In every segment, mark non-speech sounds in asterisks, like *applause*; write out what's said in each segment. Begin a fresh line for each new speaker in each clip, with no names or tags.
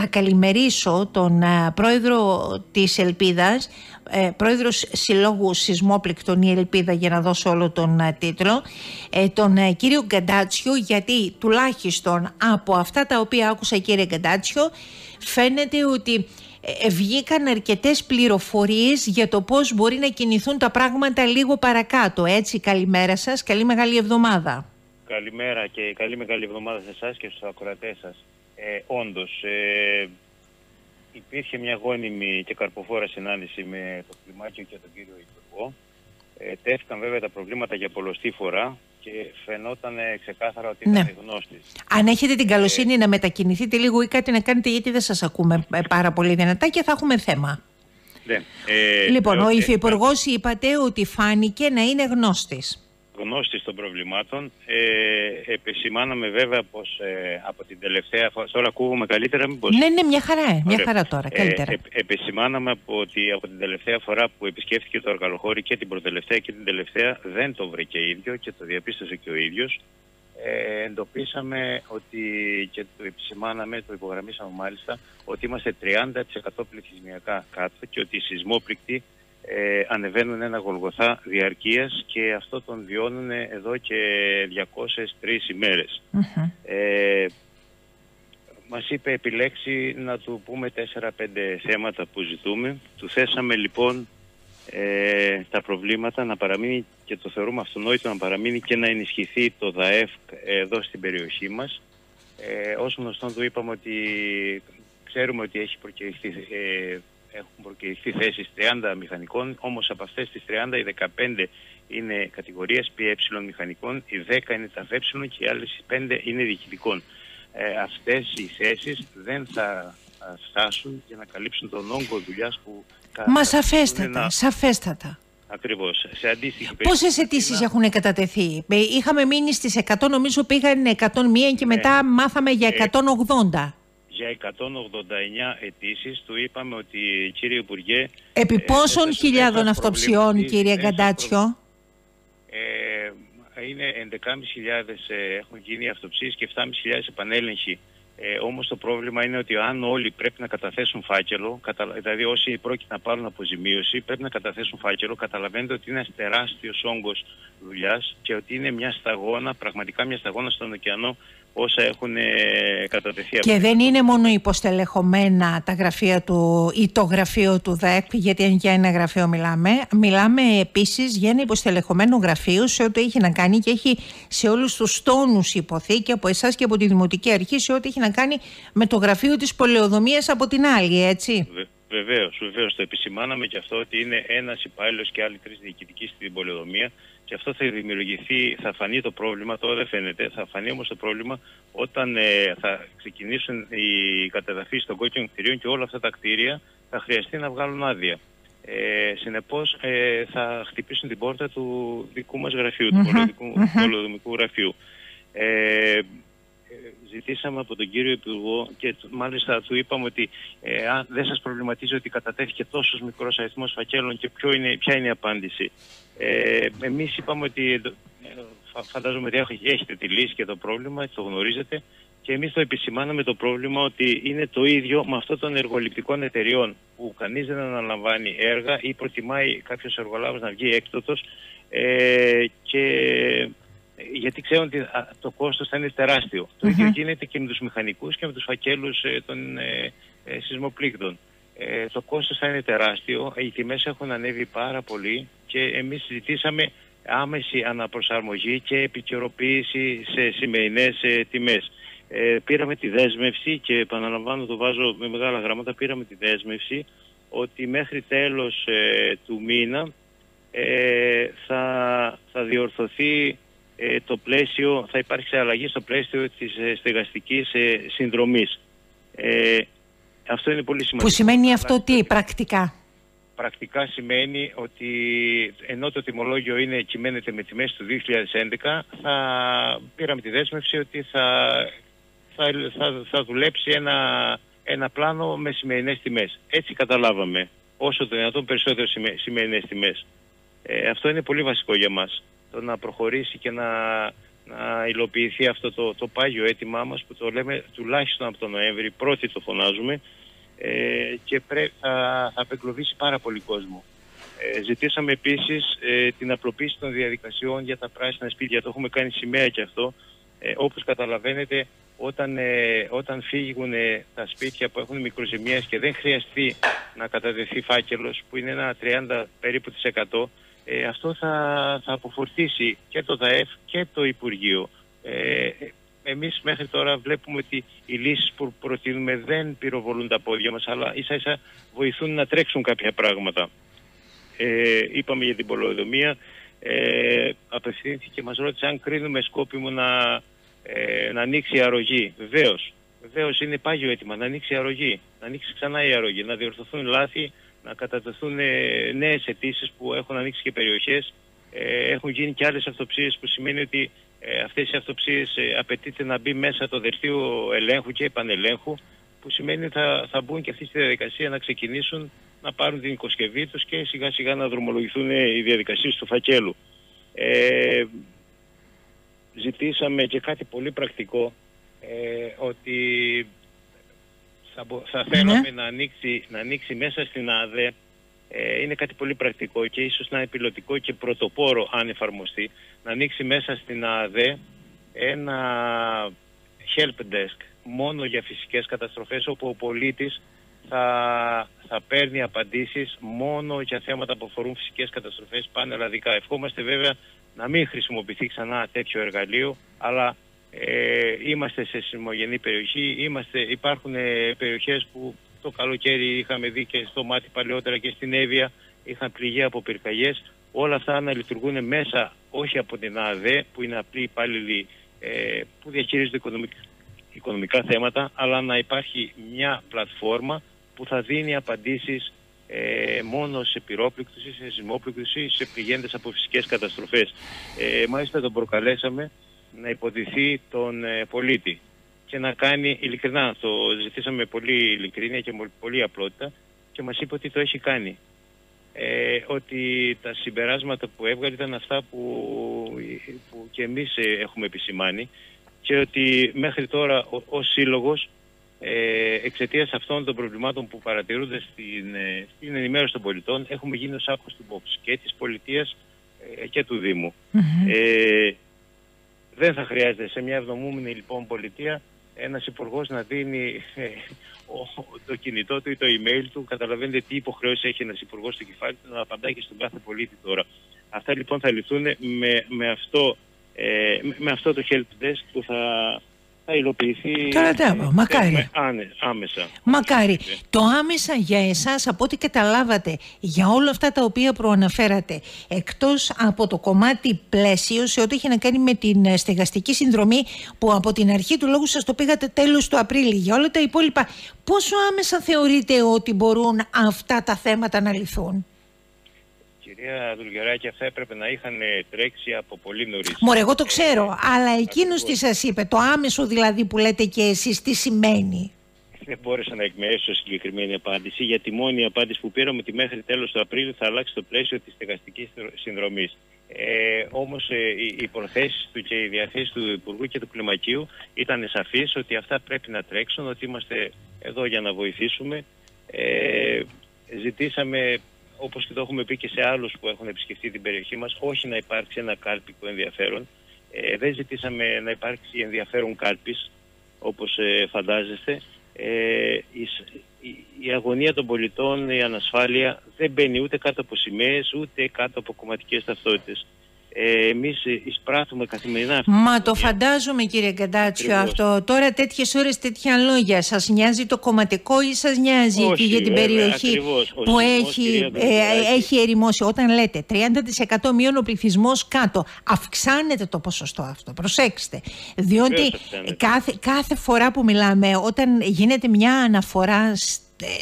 θα καλημερίσω τον πρόεδρο της Ελπίδας, ε, πρόεδρος Συλλόγου Σεισμόπληκτων η Ελπίδα για να δώσω όλο τον τίτλο, ε, τον κύριο Γκαντάτσιο γιατί τουλάχιστον από αυτά τα οποία άκουσα κύριε Γκαντάτσιο φαίνεται ότι ε, βγήκαν αρκετές πληροφορίες για το πώς μπορεί να κινηθούν τα πράγματα λίγο παρακάτω. Έτσι, καλημέρα σας, καλή μεγάλη εβδομάδα.
Καλημέρα και καλή μεγάλη εβδομάδα σε εσάς και στους ακροατές σας. Ε, όντως, ε, υπήρχε μια γόνιμη και καρποφόρα συνάντηση με το Κλιμάκιο και τον κύριο Υπουργό. Ε, τέθηκαν βέβαια τα προβλήματα για πολλωστή φορά και φαινόταν ξεκάθαρα ότι ναι. ήταν γνώστης.
Αν έχετε την καλοσύνη ε, να μετακινηθείτε λίγο ή κάτι να κάνετε γιατί δεν σας ακούμε ε, πάρα πολύ δυνατά και θα έχουμε θέμα.
Ναι.
Ε, λοιπόν, ο Υφυπουργός είπατε ότι φάνηκε να είναι γνώστης
γνώστης των προβλημάτων. Ε, επισημάναμε βέβαια πως ε, από την τελευταία φορά... Τώρα ακούγουμε καλύτερα μήπως...
Ναι, ναι, μια χαρά, ε, μια χαρά τώρα, ε, καλύτερα. Ε,
επισημάναμε ότι από την τελευταία φορά που επισκέφθηκε το Αργαλοχώρι και την προτελευταία και την τελευταία δεν το βρήκε ίδιο και το διαπίστωσε και ο ίδιος. Ε, εντοπίσαμε ότι και το επισημάναμε, το υπογραμμίσαμε μάλιστα, ότι είμαστε 30% πληθυσμιακά κάτω και ότι οι σεισμόπληκτοι ε, ανεβαίνουν ένα γολγοθά διαρκείας και αυτό τον βιώνουν εδώ και 203 ημέρες. Ε, μας είπε επιλέξει να του πούμε 4-5 θέματα που ζητούμε. Του θέσαμε λοιπόν ε, τα προβλήματα να παραμείνει και το θεωρούμε αυτονόητο να παραμείνει και να ενισχυθεί το ΔΑΕΦ εδώ στην περιοχή μας. Ε, ως γνωστόν του είπαμε ότι ξέρουμε ότι έχει προκυρηθεί ε, έχουν προκυρηθεί θέσεις 30 μηχανικών, όμως από αυτές τις 30 οι 15 είναι κατηγορίες ΠΕ μηχανικών, οι 10 είναι τα ΒΕ και οι άλλες 5 είναι διοικητικών. Ε, αυτές οι θέσεις δεν θα φτάσουν για να καλύψουν τον όγκο δουλειάς που
Μα σαφέστατα, σαφέστατα.
Ακριβώς. Σε αντίστοιχη
Πόσες αιτήσεις έχουν κατατεθεί, ε, Είχαμε μείνει στις 100, νομίζω πήγαν 101 και μετά ναι. μάθαμε για 180
για 189 αιτήσεις του είπαμε ότι κύριε Υπουργέ...
Επί ε, πόσων χιλιάδων αυτοψιών κύριε Γκαντάτσιο;
Ε, είναι 11.500 ε, έχουν γίνει αυτοψίες και 7.500 επανέλεγχοι. Ε, όμως το πρόβλημα είναι ότι αν όλοι πρέπει να καταθέσουν φάκελο, δηλαδή όσοι πρόκειται να πάρουν αποζημίωση πρέπει να καταθέσουν φάκελο, καταλαβαίνετε ότι είναι ένας τεράστιος όγκος δουλειάς και ότι είναι μια σταγόνα, πραγματικά μια σταγόνα στον ωκεανό όσα έχουν ε, κατατεθεί.
Και δεν είναι μόνο υποστελεχωμένα τα γραφεία του ή το γραφείο του ΔΕΚ, γιατί για ένα γραφείο μιλάμε. Μιλάμε επίσης για ένα υποστελεχωμένο γραφείο σε ό,τι έχει να κάνει και έχει σε όλους τους τόνους υποθεί και από εσάς και από τη Δημοτική Αρχή σε ό,τι έχει να κάνει με το γραφείο της πολεοδομίας από την άλλη, έτσι.
Βεβαίως, βεβαίως. Το επισημάναμε και αυτό ότι είναι ένας υπάλληλος και άλλοι τρεις διοικητικοί στην πολεοδομία και αυτό θα δημιουργηθεί, θα φανεί το πρόβλημα, τώρα δεν φαίνεται, θα φανεί όμως το πρόβλημα όταν ε, θα ξεκινήσουν οι κατεδαφίσεις των κόκκινων κτηρίων και όλα αυτά τα κτίρια θα χρειαστεί να βγάλουν άδεια. Ε, συνεπώς ε, θα χτυπήσουν την πόρτα του δικού μας γραφειου του πολεοδομικού γραφείου. Ε, ζητήσαμε από τον κύριο Υπουργό και μάλιστα του είπαμε ότι ε, αν δεν σας προβληματίζει ότι κατατέθηκε τόσος μικρός αριθμός φακέλων και ποιο είναι, ποια είναι η απάντηση. Ε, εμείς είπαμε ότι ε, φαντάζομαι ότι έχετε τη λύση και το πρόβλημα, το γνωρίζετε και εμείς το επισημάναμε το πρόβλημα ότι είναι το ίδιο με αυτό των εργοληπτικών εταιριών που κανείς δεν αναλαμβάνει έργα ή προτιμάει κάποιος εργολάβος να βγει έκτοτος ε, και γιατί ξέρουν ότι το κόστος θα είναι Το ίδιο γίνεται και με τους μηχανικούς και με τους φακέλους ε, των ε, ε, σεισμοπλήκτων. Ε, το κόστος θα είναι τεράστιο, οι τιμές έχουν ανέβει πάρα πολύ και εμείς ζητήσαμε άμεση αναπροσαρμογή και επικαιροποίηση σε σημερινές ε, τιμές. Ε, πήραμε τη δέσμευση και επαναλαμβάνω το βάζω με μεγάλα γράμματα, πήραμε τη δέσμευση ότι μέχρι τέλος του μήνα θα, θα διορθωθεί ε, το πλαίσιο, θα υπάρξει αλλαγή στο πλαίσιο της ε, στεγαστικής ε, συνδρομής. Ε, αυτό είναι πολύ σημαντικό.
Που σημαίνει αυτό τι πρακτικά;
Πρακτικά σημαίνει ότι ενώ το τιμολόγιο είναι, κυμαίνεται με τιμές του 2011, θα πήραμε τη δέσμευση ότι θα, θα, θα, θα δουλέψει ένα, ένα πλάνο με σημερινές τιμές. Έτσι καταλάβαμε όσο το δυνατόν περισσότερο σημερινές τιμές. Ε, αυτό είναι πολύ βασικό για μας το να προχωρήσει και να, να υλοποιηθεί αυτό το, το πάγιο αίτημά μας που το λέμε τουλάχιστον από τον Νοέμβρη, πρώτη το φωνάζουμε ε, και πρέ, θα, θα απεγκλωβίσει πάρα πολύ κόσμο. Ε, ζητήσαμε επίσης ε, την απλοποίηση των διαδικασιών για τα πράσινα σπίτια. Το έχουμε κάνει σημαία και αυτό. Ε, όπως καταλαβαίνετε, όταν, ε, όταν φύγουν τα σπίτια που έχουν μικροζημίες και δεν χρειαστεί να καταδεθεί φάκελος, που είναι ένα 30 περίπου της 100, ε, αυτό θα, θα αποφορτήσει και το ΔΑΕΦ και το Υπουργείο. Ε, εμείς μέχρι τώρα βλέπουμε ότι οι λύσεις που προτείνουμε δεν πυροβολούν τα πόδια μας, αλλά ίσα ίσα βοηθούν να τρέξουν κάποια πράγματα. Ε, είπαμε για την πολεοδομία, ε, απευθύνθηκε και μας ρώτησε αν κρίνουμε σκόπιμο να, ε, να ανοίξει η αρρωγή. Βεβαίως. Βεβαίως είναι πάγιο έτοιμα να ανοίξει η αρρωγή, να ανοίξει ξανά η αρρωγή, να διορθωθούν λάθη, να κατατεθούν ε, νέες αιτήσεις που έχουν ανοίξει και περιοχές. Ε, έχουν γίνει και άλλες αυτοψίες που σημαίνει ότι ε, αυτές οι αυτοψίες ε, απαιτείται να μπει μέσα το δελτίο ελέγχου και επανελέγχου, που σημαίνει ότι θα, θα μπουν και αυτή στη διαδικασία να ξεκινήσουν να πάρουν την οικοσκευή τους και σιγά σιγά να δρομολογηθούν οι διαδικασίες του φακέλου. Ε, ζητήσαμε και κάτι πολύ πρακτικό, ε, ότι θα, θα θέλαμε ναι. να, ανοίξει, να ανοίξει μέσα στην ΑΔΕ ε, είναι κάτι πολύ πρακτικό και ίσως να είναι πιλωτικό και πρωτοπόρο αν εφαρμοστεί να ανοίξει μέσα στην ΑΔΕ ένα help desk μόνο για φυσικές καταστροφές όπου ο πολίτης θα, θα παίρνει απαντήσεις μόνο για θέματα που αφορούν φυσικές καταστροφές πανελλαδικά. Ευχόμαστε βέβαια να μην χρησιμοποιηθεί ξανά τέτοιο εργαλείο αλλά ε, είμαστε σε συμμογενή περιοχή, είμαστε, υπάρχουν ε, περιοχές που το καλοκαίρι είχαμε δει και στο μάτι παλαιότερα και στην Εύβοια είχαν πληγεί από πυρκαγιές. Όλα αυτά να λειτουργούν μέσα όχι από την ΑΔΕ που είναι απλή υπάλληλοι ε, που διαχειρίζονται οικονομικά, οικονομικά θέματα αλλά να υπάρχει μια πλατφόρμα που θα δίνει απαντήσεις ε, μόνο σε πυρόπληκτους ή σε ζυμόπληκτους ή σε πληγέντες από φυσικές καταστροφές. Ε, μάλιστα τον προκαλέσαμε να υποδηθεί τον ε, πολίτη και να κάνει ειλικρινά. Το ζητήσαμε με πολύ ειλικρίνεια και με πολύ απλότητα και μας είπε ότι το έχει κάνει. Ε, ότι τα συμπεράσματα που έβγαλε ήταν αυτά που, που και εμείς ε, έχουμε επισημάνει και ότι μέχρι τώρα ο, ο Σύλλογος ε, εξαιτίας αυτών των προβλημάτων που παρατηρούνται στην, ε, στην ενημέρωση των πολιτών έχουμε γίνει ο σάκος του Box και της πολιτείας ε, και του Δήμου. Ε, δεν θα χρειάζεται σε μια ευδομούμενη λοιπόν πολιτεία ένας υπουργός να δίνει ε, το κινητό του ή το email του. Καταλαβαίνετε τι υποχρεώσεις έχει ένας υπουργός στο κεφάλι του να απαντάει και στον κάθε πολίτη τώρα. Αυτά λοιπόν θα λυθούν με, με, αυτό, ε, με αυτό το help desk που θα θα υλοποιηθεί
Καλά, μακάρι.
άμεσα.
Μακάρι. Το άμεσα για εσάς, από ό,τι καταλάβατε, για όλα αυτά τα οποία προαναφέρατε, εκτός από το κομμάτι πλαίσιο σε ό,τι έχει να κάνει με την ε, στεγαστική συνδρομή που από την αρχή του λόγου σας το πήγατε τέλος του Απρίλη, για όλα τα υπόλοιπα, πόσο άμεσα θεωρείτε ότι μπορούν αυτά τα θέματα να λυθούν;
Κυρία Δουλγεράκη, αυτά έπρεπε να είχαν τρέξει από πολύ νωρίς.
Μωρέ, εγώ το ξέρω, ε, αλλά εκείνος τι σας είπε, το άμεσο δηλαδή που λέτε και εσείς, τι σημαίνει;
Δεν μπόρεσα να εκμέσω συγκεκριμένη απάντηση, γιατί μόνη η απάντηση που πήραμε ότι μέχρι τέλος του Απρίλιο θα αλλάξει το πλαίσιο της στεγαστικής συνδρομής. Ε, Όμως ε, οι, οι προθέσεις του και οι διαθέσεις του Υπουργού και του Κλιμακίου ήταν σαφείς ότι αυτά πρέπει να τρέξουν, ότι είμαστε εδώ για να βοηθήσουμε. Ε, ζητήσαμε όπως και το έχουμε πει και σε άλλους που έχουν επισκεφτεί την περιοχή μας, όχι να υπάρξει ένα κάλπικο ενδιαφέρον. Ε, δεν ζητήσαμε να υπάρξει ενδιαφέρον κάλπης, όπως ε, φαντάζεστε. Ε, η, η, αγωνία των πολιτών, η ανασφάλεια δεν μπαίνει ούτε κάτω από σημαίες, ούτε κάτω από κομματικές ταυτότητες ε, εμείς εισπράττουμε καθημερινά
Μα το φαντάζομαι κύριε Καντάτσιο αυτό. Τώρα τέτοιες ώρες τέτοια λόγια. Σας νοιάζει το κομματικό ή σας νοιάζει
Όχι,
για την περιοχή που έχει, ε, έχει ερημώσει; Όταν λέτε 30% μείον ο πληθυσμός κάτω, αυξάνεται το ποσοστό αυτό. Προσέξτε. Διότι κάθε, κάθε φορά που μιλάμε, όταν γίνεται μια αναφορά ε,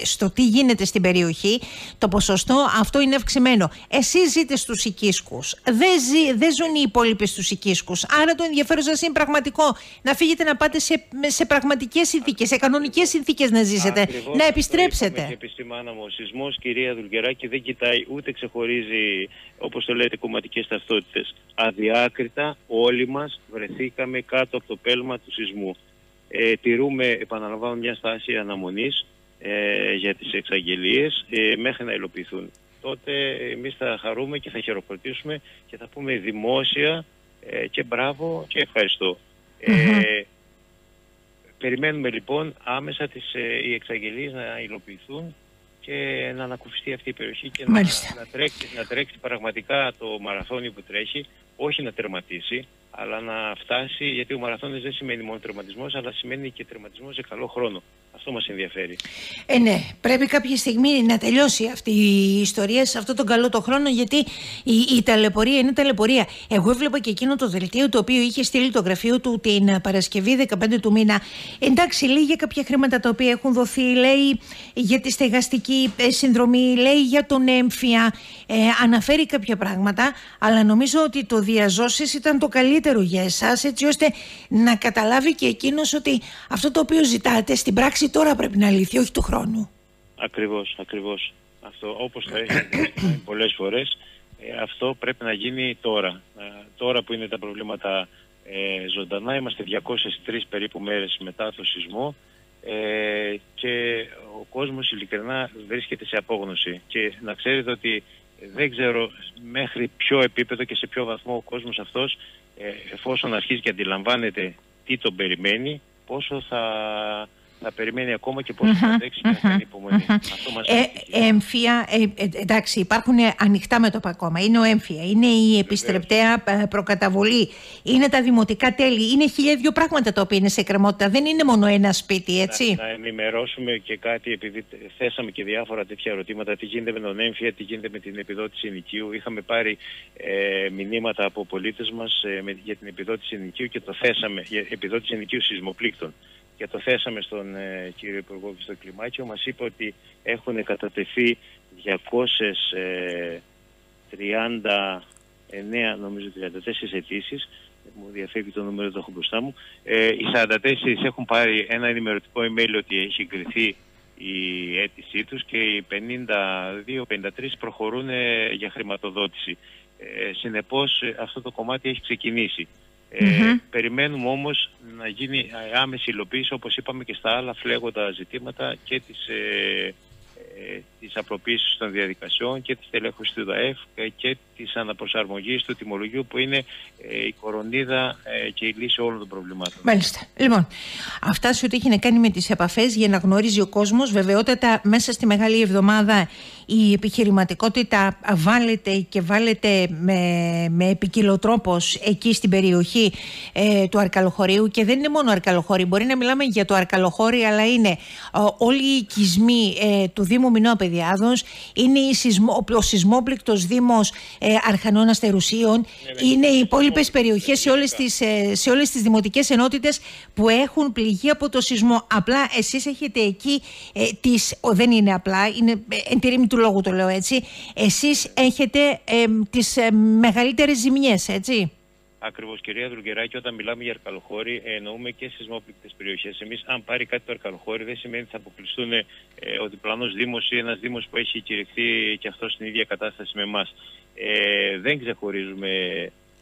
στο τι γίνεται στην περιοχή, το ποσοστό αυτό είναι αυξημένο. Εσείς ζείτε στους οικίσκους, δεν, ζει, δεν ζουν οι υπόλοιποι στους οικίσκους, άρα το ενδιαφέρον σας είναι πραγματικό να φύγετε να πάτε σε, σε πραγματικές συνθήκες, σε κανονικές συνθήκες να ζήσετε,
Ακριβώς
να
αυτό
επιστρέψετε.
είπαμε Και επισημάναμε, ο σεισμός, κυρία Δουλγεράκη, δεν κοιτάει ούτε ξεχωρίζει, όπως το λέτε, κομματικές ταυτότητες. Αδιάκριτα όλοι μας βρεθήκαμε κάτω από το πέλμα του σεισμού. Ε, τηρούμε, επαναλαμβάνω, μια στάση αναμονής ε, για τις εξαγγελίες ε, μέχρι να υλοποιηθούν. Τότε εμείς θα χαρούμε και θα χειροκροτήσουμε και θα πούμε δημόσια ε, και μπράβο και ευχαριστώ. Ε, περιμένουμε λοιπόν άμεσα τις, ε, οι εξαγγελίες να υλοποιηθούν και να ανακουφιστεί αυτή η περιοχή και να,
Μάλιστα.
να, τρέξει, να τρέξει πραγματικά το μαραθώνιο που τρέχει, όχι να τερματίσει, αλλά να φτάσει, γιατί ο μαραθώνιος δεν σημαίνει μόνο τερματισμός, αλλά σημαίνει και τερματισμός σε καλό χρόνο. Αυτό μας ενδιαφέρει.
Ε, ναι, πρέπει κάποια στιγμή να τελειώσει αυτή η ιστορία σε αυτόν τον καλό το χρόνο, γιατί η, η ταλαιπωρία είναι ταλαιπωρία. Εγώ έβλεπα και εκείνο το δελτίο το οποίο είχε στείλει το γραφείο του την Παρασκευή 15 του μήνα. Εντάξει, λέει για κάποια χρήματα τα οποία έχουν δοθεί, λέει για τη στεγαστική ε, συνδρομή, λέει για τον έμφυα, ε, αναφέρει κάποια πράγματα, αλλά νομίζω ότι το διαζώσεις ήταν το καλύτερο για εσάς, έτσι ώστε να καταλάβει και εκείνος ότι αυτό το οποίο ζητάτε στην πράξη τώρα πρέπει να λυθεί, όχι του χρόνου.
Ακριβώς, ακριβώς. Αυτό όπως το έχει δει *clears throat* πολλές φορές, ε, αυτό πρέπει να γίνει τώρα. Ε, τώρα που είναι τα προβλήματα ε, ζωντανά, είμαστε 203 περίπου μέρες μετά το σεισμό ε, και ο κόσμος ειλικρινά βρίσκεται σε απόγνωση. Και να ξέρετε ότι δεν ξέρω μέχρι ποιο επίπεδο και σε ποιο βαθμό ο κόσμος αυτός ε, εφόσον αρχίζει και αντιλαμβάνεται τι τον περιμένει, πόσο θα, θα περιμένει ακόμα και πόσο θα αντέξει και θα κάνει υπομονή. Αυτό μας
Ε,
ανησυχεί.
έμφυα, ε, ε, εντάξει, υπάρχουν ανοιχτά μέτωπα ακόμα. Είναι ο έμφυα, είναι η επιστρεπτέα ε, προκαταβολή, είναι τα δημοτικά τέλη, είναι χίλια δυο πράγματα τα οποία είναι σε κρεμότητα. Δεν είναι μόνο ένα σπίτι, έτσι.
Να, να ενημερώσουμε και κάτι, επειδή τε- θέσαμε και διάφορα τέτοια ερωτήματα, τι γίνεται με τον έμφυα, τι γίνεται με την επιδότηση ενοικίου. Είχαμε πάρει ε, μηνύματα από πολίτες μας για την επιδότηση ενοικίου και το θέσαμε, για επιδότηση ενοικίου σεισμοπλήκτων. Και το θέσαμε στον ε, κύριο Υπουργό και στο Κλιμάκιο. Μας είπε ότι έχουν κατατεθεί 239, νομίζω 34 αιτήσεις. Μου διαφεύγει το νούμερο, το έχω μπροστά μου. Ε, οι 44 έχουν πάρει ένα ενημερωτικό email ότι έχει εγκριθεί η αίτησή τους και οι 52-53 προχωρούν ε, για χρηματοδότηση. Ε, συνεπώς ε, αυτό το κομμάτι έχει ξεκινήσει. Ε,
Μμμ.
Περιμένουμε όμως να γίνει ε, άμεση υλοποίηση όπως είπαμε και στα άλλα φλέγοντα ζητήματα και της, ε, ε, της απλοποίησης των διαδικασιών και της τελέχωσης του ΔΑΕΦ ε, και της αναπροσαρμογής του τιμολογίου που είναι ε, η κορονίδα ε, και η λύση όλων των προβλημάτων.
Μάλιστα. Λοιπόν, αυτά σε ό,τι έχει να κάνει με τις επαφές για να γνωρίζει ο κόσμος. Βεβαιότατα μέσα στη Μεγάλη Εβδομάδα η επιχειρηματικότητα βάλετε και βάλετε με, με επικοινωτρόπος εκεί στην περιοχή ε, του Αρκαλοχωρίου και δεν είναι μόνο Αρκαλοχώρι, μπορεί να μιλάμε για το Αρκαλοχώρι αλλά είναι ε, όλοι οι οικισμοί ε, του Δήμου Μινώα Παιδιάδος, είναι η σεισμο, ο σεισμόπληκτος Δήμος ε, Αρχανών Αστερουσίων, είναι οι υπόλοιπες περιοχές σε όλες, τις, ε, σε όλες τις δημοτικές ενότητες που έχουν πληγεί από το σεισμό. Απλά εσείς έχετε εκεί ε, τις, ο, δεν είναι απλά, είναι ε, εν τη ρήμη του λόγου το λέω έτσι, εσείς έχετε ε, τις ε, μεγαλύτερες ζημιές, έτσι.
Ακριβώς, κυρία Δρουγκεράκη, όταν μιλάμε για αρκαλοχώρη, ε, εννοούμε και σεισμόπληκτες περιοχές. Εμείς, αν πάρει κάτι το αρκαλοχώρη, δεν σημαίνει ότι θα αποκλειστούν ε, ο διπλανό Δήμος ή ένας Δήμος που έχει κηρυχθεί και αυτό στην ίδια κατάσταση με εμάς. Ε, δεν ξεχωρίζουμε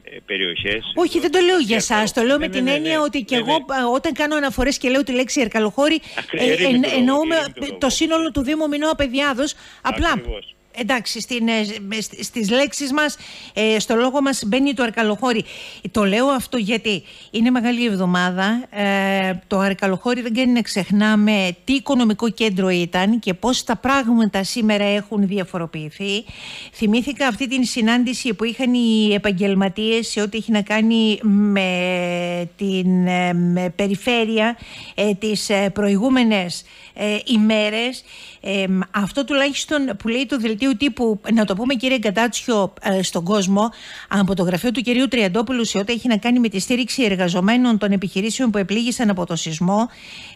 ε, περιοχές.
Όχι, δεν το λέω για εσά. Το λέω με
Ναι,
την
ναι, ναι,
έννοια
ναι.
ότι και
Ναι,
εγώ
ναι.
α, όταν κάνω αναφορές και λέω τη λέξη Ερκαλοχώρη,
Ακρι-
ε,
ερήμη
εν-
του λόγου,
εννοούμε
ερήμη του λόγου.
το σύνολο του Δήμου Μινώα Παιδιάδο. Απλά
Ακριβώς.
Εντάξει, στην, ε, με- σ- στις λέξεις μας, ε, στο λόγο μας μπαίνει το αρκαλοχώρι. Το λέω αυτό γιατί είναι μεγάλη εβδομάδα. Ε, το αρκαλοχώρι δεν κάνει να ξεχνάμε τι οικονομικό κέντρο ήταν και πώς τα πράγματα σήμερα έχουν διαφοροποιηθεί. Θυμήθηκα αυτή την συνάντηση που είχαν οι επαγγελματίες σε ό,τι έχει να κάνει με την ε, με περιφέρεια ε, τις ε, προηγούμενες ε, ημέρες. Ε, αυτό τουλάχιστον που λέει το δελτίο τύπου, να το πούμε κύριε Γκατάτσιο ε, στον κόσμο, από το γραφείο του κυρίου Τριαντόπουλου σε ό,τι έχει να κάνει με τη στήριξη εργαζομένων των επιχειρήσεων που επλήγησαν από το σεισμό,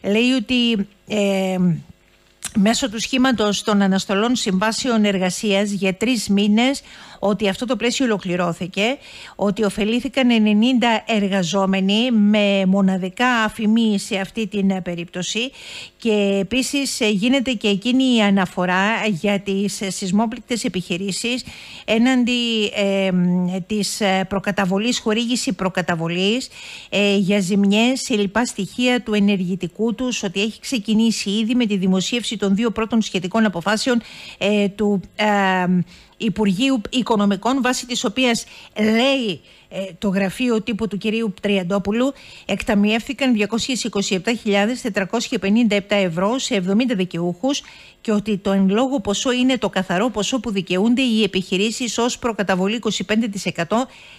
λέει ότι... Ε, μέσω του σχήματος των αναστολών συμβάσεων εργασίας για τρεις μήνες ότι αυτό το πλαίσιο ολοκληρώθηκε, ότι ωφελήθηκαν 90 εργαζόμενοι με μοναδικά αφημί σε αυτή την περίπτωση. Και επίσης γίνεται και εκείνη η αναφορά για τις σεισμόπληκτες επιχειρήσεις έναντι ε, της προκαταβολής, χορήγηση προκαταβολής ε, για ζημιές σε λοιπά στοιχεία του ενεργητικού τους, ότι έχει ξεκινήσει ήδη με τη δημοσίευση των δύο πρώτων σχετικών αποφάσεων ε, του ε, Υπουργείου Οικονομικών βάσει της οποίας λέει ε, το γραφείο τύπου του κυρίου Τριαντόπουλου εκταμιεύθηκαν 227.457 ευρώ σε 70 δικαιούχους και ότι το εν λόγω ποσό είναι το καθαρό ποσό που δικαιούνται οι επιχειρήσεις ως προκαταβολή 25%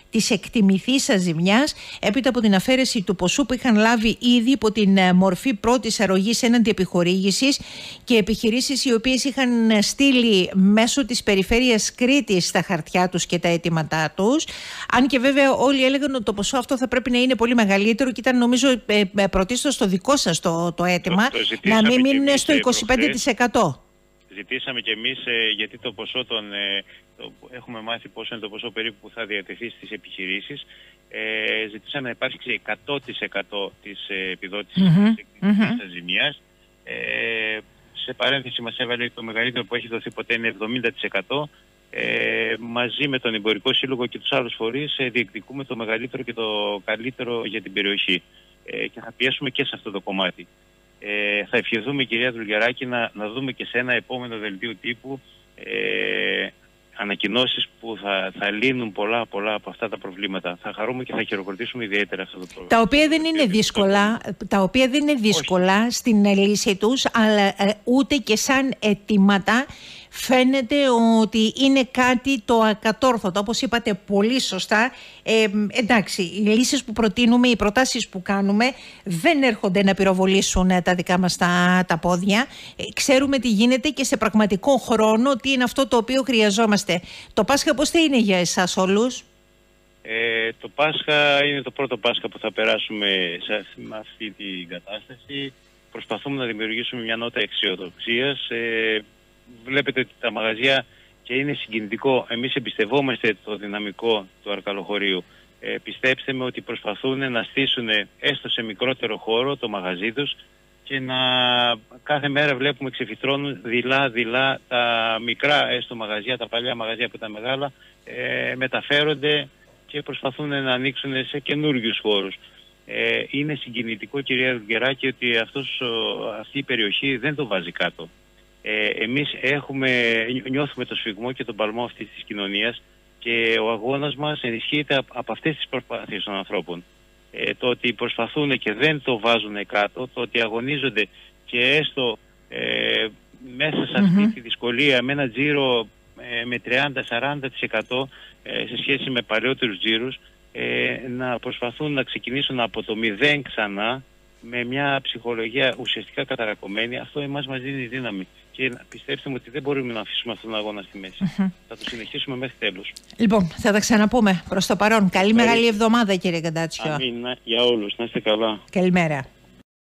της εκτιμηθής ζημιάς έπειτα από την αφαίρεση του ποσού που είχαν λάβει ήδη υπό την ε, μορφή πρώτης αρρωγής έναντι επιχορήγησης και επιχειρήσεις οι οποίες είχαν στείλει μέσω της περιφέρειας Κρήτης στα χαρτιά τους και τα αιτήματά τους. Αν και βέβαια όλοι έλεγαν ότι το ποσό αυτό θα πρέπει να είναι πολύ μεγαλύτερο και ήταν νομίζω ε, ε, πρωτίστως το δικό σας το, το αίτημα να μην μείνουν στο 25%.
Ζητήσαμε και εμείς ε, γιατί το ποσό των, το, έχουμε μάθει πόσο είναι το ποσό περίπου που θα διατεθεί στις επιχειρήσεις. Ε, ζητήσαμε να υπάρξει 100% της επιδότησης mm-hmm. της ζημιάς. Ε, σε παρένθεση μας έβαλε το μεγαλύτερο που έχει δοθεί ποτέ είναι 70% ε, μαζί με τον Εμπορικό Σύλλογο και τους άλλους φορείς ε, διεκδικούμε το μεγαλύτερο και το καλύτερο για την περιοχή ε, και θα πιέσουμε και σε αυτό το κομμάτι. Ε, θα ευχηθούμε κυρία Δουλγεράκη να, να δούμε και σε ένα επόμενο δελτίο τύπου ε, ανακοινώσεις που θα, θα λύνουν πολλά, πολλά από αυτά τα προβλήματα. Θα χαρούμε και θα χειροκροτήσουμε ιδιαίτερα αυτό το πρόβλημα.
Τα οποία δεν είναι δύσκολα, τα οποία δεν είναι δύσκολα στην λύση τους, αλλά ε, ούτε και σαν αιτήματα φαίνεται ότι είναι κάτι το ακατόρθωτο. Όπως είπατε πολύ σωστά, ε, εντάξει, οι λύσεις που προτείνουμε, οι προτάσεις που κάνουμε δεν έρχονται να πυροβολήσουν ε, τα δικά μας τα, τα πόδια. Ε, ξέρουμε τι γίνεται και σε πραγματικό χρόνο τι είναι αυτό το οποίο χρειαζόμαστε. Το Πάσχα πώς θα είναι για εσάς όλους;
Ε, το Πάσχα είναι το πρώτο Πάσχα που θα περάσουμε σε αυτή την κατάσταση. Προσπαθούμε να δημιουργήσουμε μια νότα αισιοδοξία. Ε, βλέπετε ότι τα μαγαζιά και είναι συγκινητικό. Εμείς εμπιστευόμαστε το δυναμικό του αρκαλοχωρίου. Ε, πιστέψτε με ότι προσπαθούν να στήσουν έστω σε μικρότερο χώρο το μαγαζί τους και να κάθε μέρα βλέπουμε ξεφυτρώνουν δειλά-δειλά τα μικρά έστω μαγαζιά, τα παλιά μαγαζιά που ήταν μεγάλα ε, μεταφέρονται και προσπαθούν να ανοίξουν σε καινούριους χώρους. Ε, είναι συγκινητικό κυρία Γκεράκη ότι αυτός, αυτή η περιοχή δεν το βάζει κάτω ε, εμείς έχουμε, νιώθουμε το σφιγμό και τον παλμό αυτής της κοινωνίας και ο αγώνας μας ενισχύεται από αυτές τις προσπάθειες των ανθρώπων. Ε, το ότι προσπαθούν και δεν το βάζουν κάτω, το ότι αγωνίζονται και έστω ε, μέσα σε αυτή τη δυσκολία με ένα τζίρο ε, με 30-40% ε, σε σχέση με παλαιότερους τζίρους ε, να προσπαθούν να ξεκινήσουν από το μηδέν ξανά με μια ψυχολογία ουσιαστικά καταρακωμένη, αυτό εμάς μας δίνει δύναμη. Και πιστέψτε μου ότι δεν μπορούμε να αφήσουμε αυτόν τον αγώνα στη μέση. Θα το συνεχίσουμε μέχρι τέλους.
Λοιπόν, θα τα ξαναπούμε προς το παρόν. Καλή μεγάλη εβδομάδα κύριε Καντάτσιο.
Αμήν, για όλους. Να είστε καλά.
Καλημέρα.